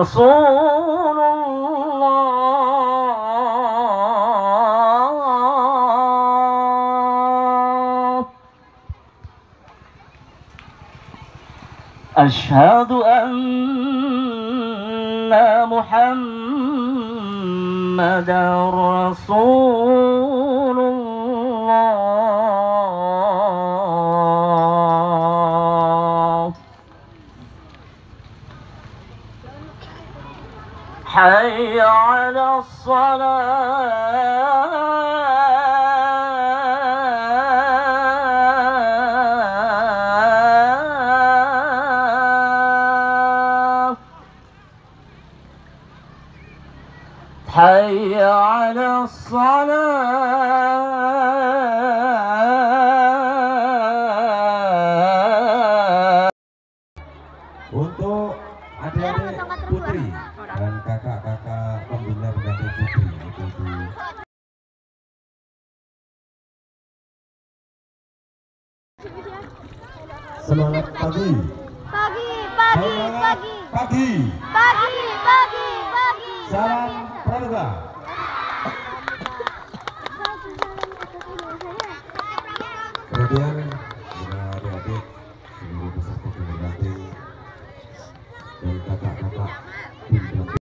رسول الله. أشهد أن محمدا رسول حي على الصلاة. حي على الصلاة. Untuk adik-adik putri dan kakak-kakak pembina pengganti putri ibu-ibu Semangat pagi, Pagi, pagi, pagi, pagi. pagi, pagi, pagi. Salam pramuka. Kemudian Dari.